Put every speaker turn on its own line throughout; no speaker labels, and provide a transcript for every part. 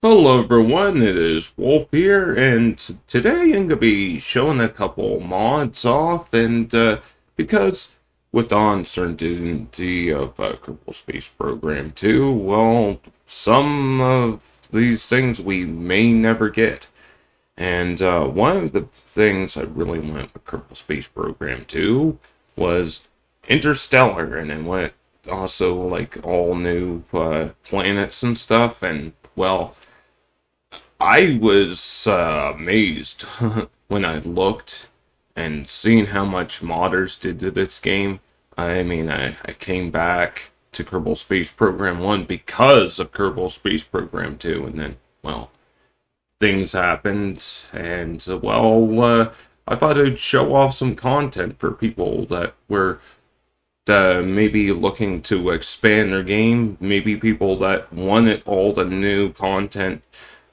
Hello everyone, it is Wolf here, and today I'm going to be showing a couple mods off, and uh, because with the uncertainty of uh, Kerbal Space Program 2, well, some of these things we may never get. And uh, one of the things I really went with Kerbal Space Program 2 was Interstellar, and it went also like all new uh, planets and stuff, and well, I was uh, amazed when I looked and seeing how much modders did to this game. I mean, I, I came back to Kerbal Space Program 1 because of Kerbal Space Program 2, and then, well, things happened, and, uh, well, uh, I thought I'd show off some content for people that were uh, maybe looking to expand their game, maybe people that wanted all the new content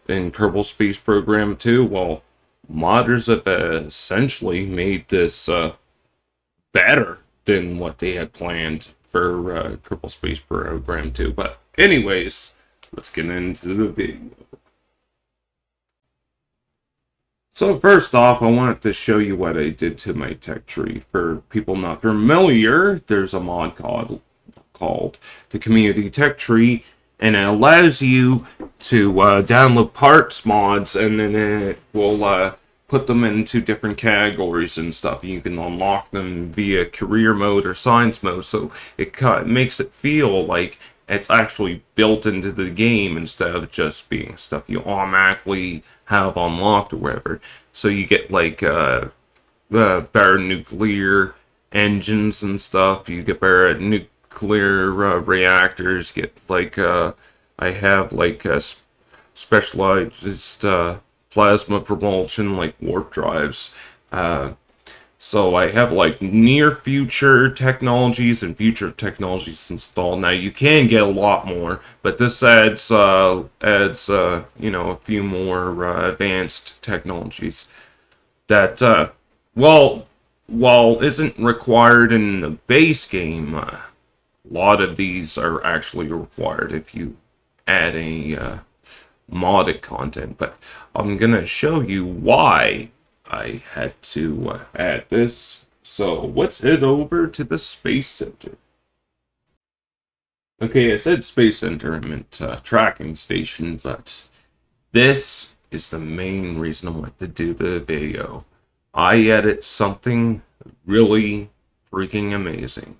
in Kerbal Space Program 2, well, modders have essentially made this uh, better than what they had planned for uh, Kerbal Space Program 2. But anyways, let's get into the video. So first off, I wanted to show you what I did to my tech tree. For people not familiar, there's a mod called, called the Community Tech Tree, and it allows you to uh, download parts mods and then it will uh, put them into different categories and stuff. You can unlock them via career mode or science mode so it makes it feel like it's actually built into the game instead of just being stuff you automatically have unlocked or whatever. So you get like uh, uh better nuclear engines and stuff. You get better nuclear nuclear uh, reactors, get like, uh, I have like a specialized uh, plasma propulsion, like warp drives. Uh, so I have like near future technologies and future technologies installed. Now you can get a lot more, but this adds uh, adds uh, you know a few more advanced technologies that well while isn't required in the base game. A lot of these are actually required if you add a uh, modded content, but I'm gonna show you why I had to uh, add this. So let's head over to the Space Center. Okay, I said Space Center, I meant uh, tracking station, but this is the main reason I want to do the video. I edit something really freaking amazing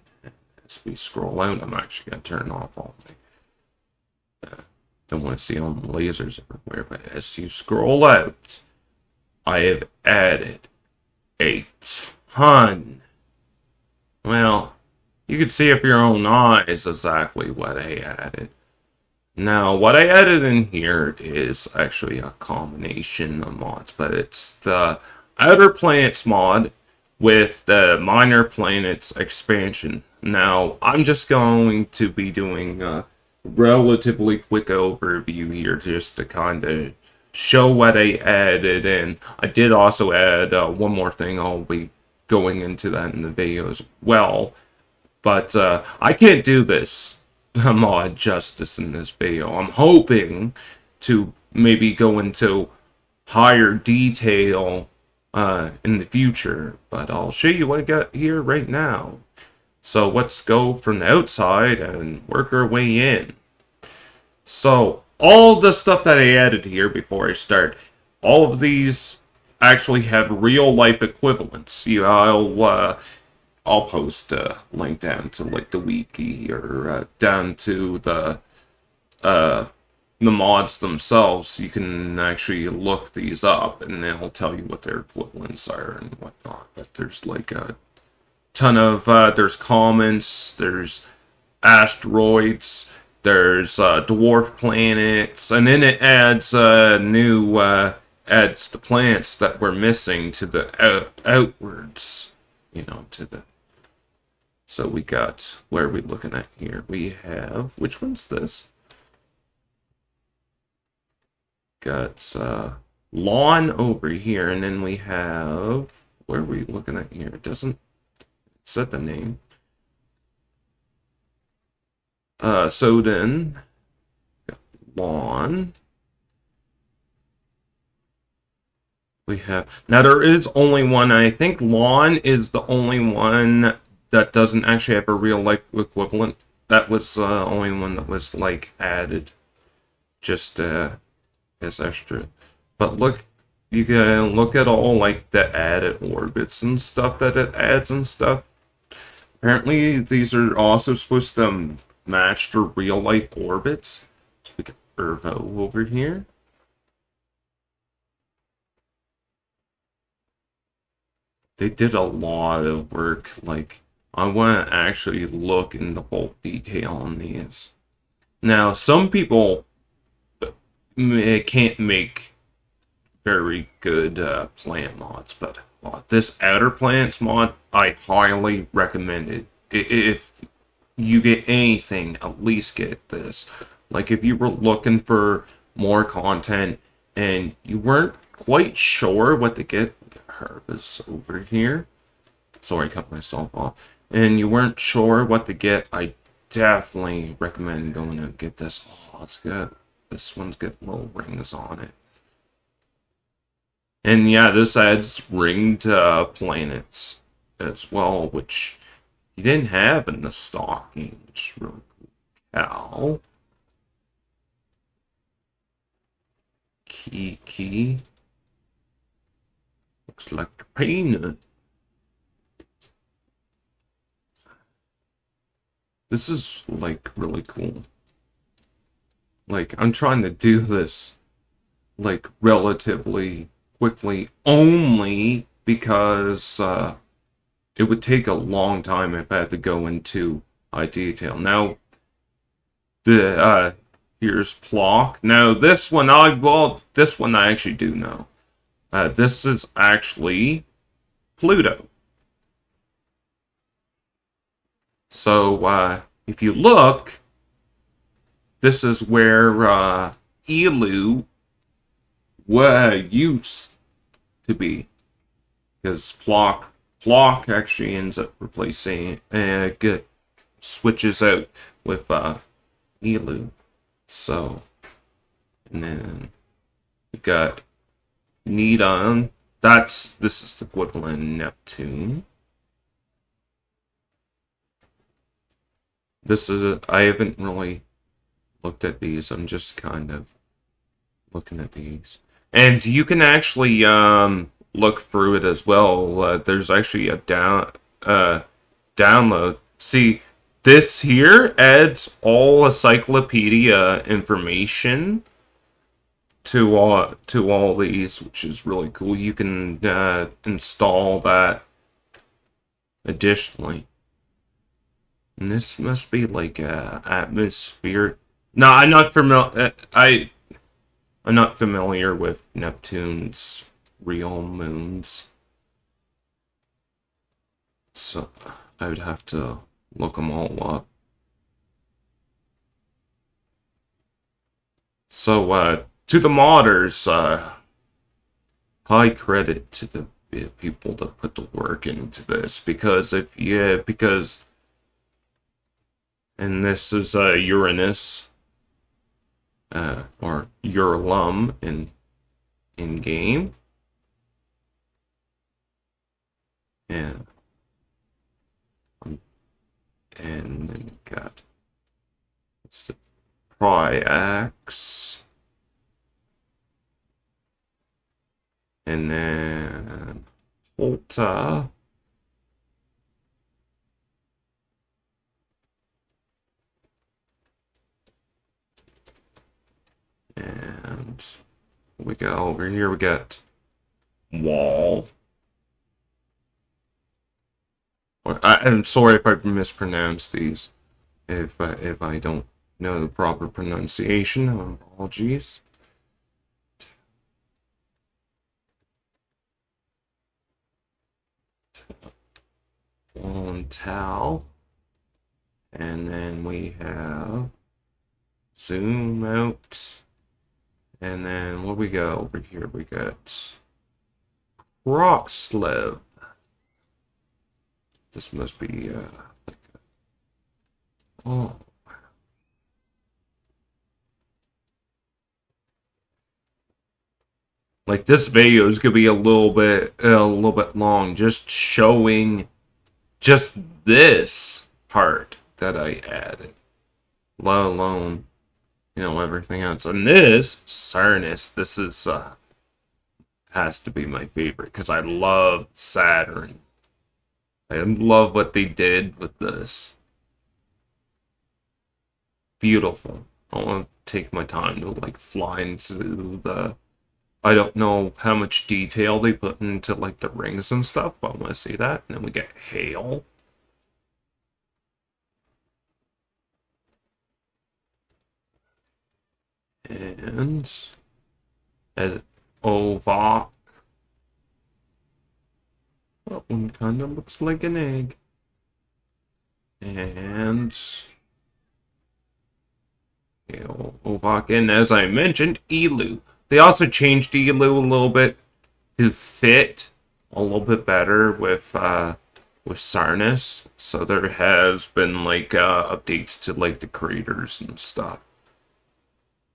as we scroll out, I'm actually going to turn off all the, uh, don't want to see all the lasers everywhere, but as you scroll out, I have added a ton. Well, you can see if your own eyes exactly what I added. Now, what I added in here is actually a combination of mods, but it's the Outer Planets mod with the Minor Planets expansion. Now, I'm just going to be doing a relatively quick overview here just to kind of show what I added, and I did also add uh, one more thing. I'll be going into that in the video as well. But uh, I can't do this mod justice in this video. I'm hoping to maybe go into higher detail uh, in the future, but I'll show you what I got here right now. So let's go from the outside and work our way in. So all the stuff that I added here before I start, all of these actually have real life equivalents. You, know, I'll uh, I'll post a link down to like the wiki or uh, down to the uh, the mods themselves. You can actually look these up and it'll tell you what their equivalents are and whatnot. But there's like a ton of uh, there's comets, there's asteroids, there's uh, dwarf planets, and then it adds uh, new uh, adds the planets that we're missing to the out- outwards, you know, to the. So we got where are we looking at here? We have which one's this? Got uh, lawn over here, and then we have where are we looking at here? It doesn't set the name. Uh, so then, lawn. we have now there is only one i think lawn is the only one that doesn't actually have a real life equivalent that was the uh, only one that was like added just uh as extra but look you can look at all like the added orbits and stuff that it adds and stuff apparently these are also supposed to match the real life orbits so we over here they did a lot of work. Like, I want to actually look into full detail on these. Now, some people can't make very good uh, plant mods, but uh, this Outer Planets mod, I highly recommend it. If you get anything, at least get this. Like, if you were looking for more content and you weren't quite sure what to get, Harvest over here. Sorry, cut myself off. And you weren't sure what to get, I definitely recommend going to get this. Oh, it's good. This one's got little rings on it. And yeah, this adds ringed uh, planets as well, which you didn't have in the stocking, which is really cool. Key, key. Looks like a peanut. This is, like, really cool. Like, I'm trying to do this, like, relatively quickly only because, uh, it would take a long time if I had to go into uh, detail. Now, the, uh, here's Plock. Now, this one, I, well, this one I actually do know. Uh, this is actually Pluto. So uh, if you look, this is where uh, Eeloo used to be. Because Plock, Plock actually ends up replacing, uh, get, switches out with uh, Eeloo. So, and then we got Neidon. That's this is the equivalent Neptune. This is a, I haven't really looked at these. I'm just kind of looking at these. And you can actually um, look through it as well. Uh, there's actually a down uh, download. See, this here adds all encyclopedia information to all to all these, which is really cool. You can uh, install that additionally. And this must be like a atmosphere. No, I'm not familiar. Uh, I I'm not familiar with Neptune's real moons, so I would have to look them all up. So, uh, to the modders, uh, high credit to the people that put the work into this because if yeah because and this is uh, Uranus uh, or Urlum in in game and and then you got it's the Triax And then Volta. And we go over here, we got Wal. I, am sorry if I mispronounce these. If I, if I don't know the proper pronunciation, of apologies. on towel. And then we have zoom out. And then what we got over here? We got Kroxlev. This must be uh, like a, oh. Like this video is gonna be a little bit a little bit long, just showing just this part that I added, let alone you know everything else. And this Sarnus, this is uh has to be my favorite because I love Saturn. I love what they did with this. Beautiful. I want to take my time to like fly into the. I don't know how much detail they put into like the rings and stuff, but I want to see that. And then we get Hale. And as Ovok. That one kind of looks like an egg. And Ovok, and as I mentioned, Eeloo. They also changed Eeloo a little bit to fit a little bit better with uh, with Sarnus. So there has been like uh, updates to like the creators and stuff.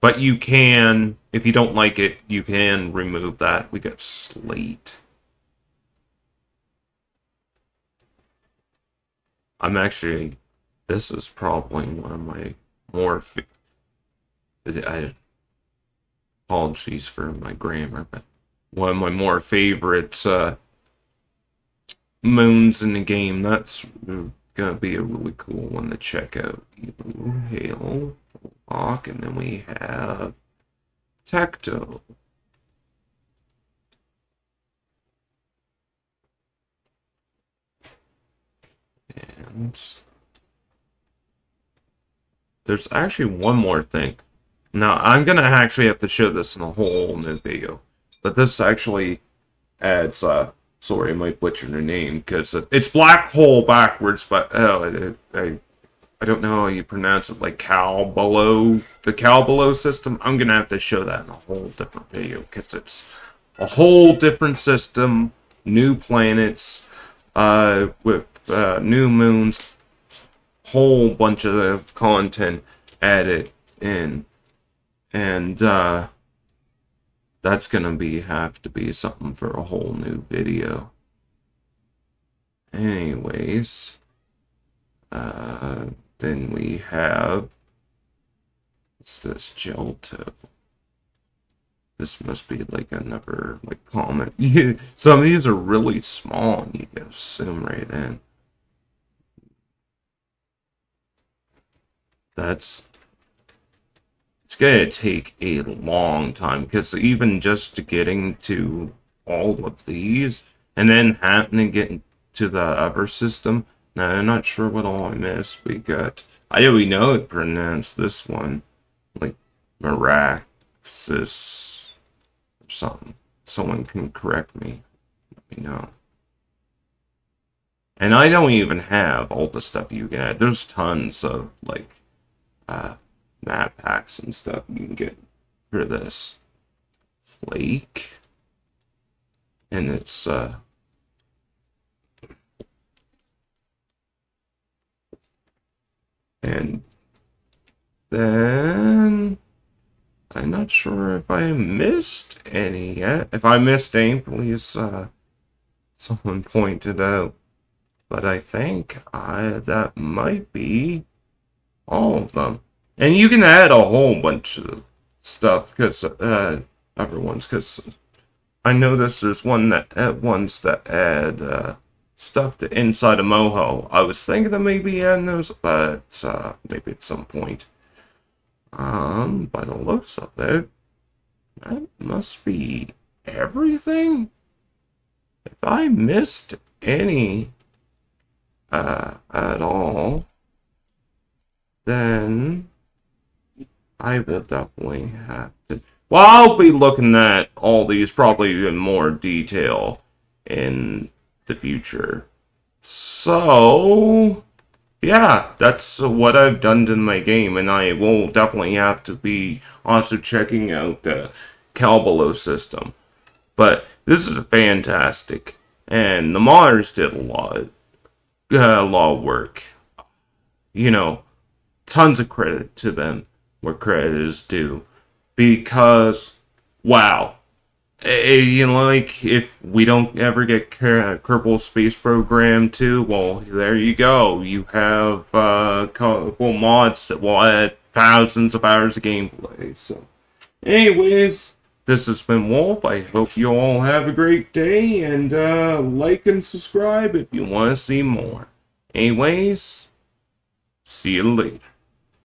But you can, if you don't like it, you can remove that. We got Slate. I'm actually, this is probably one of my more, I, apologies for my grammar, but one of my more favorites uh, moons in the game. That's gonna be a really cool one to check out. Hale and then we have Tekto. And there's actually one more thing. Now, I'm going to actually have to show this in a whole new video. But this actually adds, uh, sorry, I might butcher the name, because it's Black Hole backwards, but, oh, I, I I don't know how you pronounce it, like Kcalbeloh the Kcalbeloh system. I'm gonna have to show that in a whole different video because it's a whole different system, new planets, uh, with uh, new moons, whole bunch of content added in, and uh, that's gonna be have to be something for a whole new video. Anyways, uh. Then we have, what's this, gel tip. This must be like another like comment. Some of these are really small and you can zoom right in. That's it's gonna take a long time because even just getting to all of these and then having to get to the other system now, I'm not sure what all I missed. We got, I we know it pronounced this one like Maraxis or something. Someone can correct me. Let me know. And I don't even have all the stuff you get. There's tons of like uh, map packs and stuff you can get for this. Flake. And it's uh And then I'm not sure if I missed any yet. If I missed any, please uh, someone point it out. But I think I, that might be all of them. And you can add a whole bunch of stuff because uh, everyone's because I noticed there's one that uh, ones that add uh, stuff to inside a Moho. I was thinking of maybe adding those, but uh, maybe at some point. Um, by the looks of it, that must be everything. If I missed any uh, at all, then I will definitely have to. Well, I'll be looking at all these probably in more detail in the future. So, yeah, that's what I've done in my game, and I will definitely have to be also checking out the Kcalbeloh system. But this is fantastic, and the modders did a lot, uh, a lot of work. You know, tons of credit to them where credit is due, because wow, you know, like if we don't ever get Ker- Kerbal Space Program 2, well, there you go. You have uh, couple mods that will add thousands of hours of gameplay. So, anyways, this has been Wolf. I hope you all have a great day and uh, like and subscribe if you want to see more. Anyways, see you later.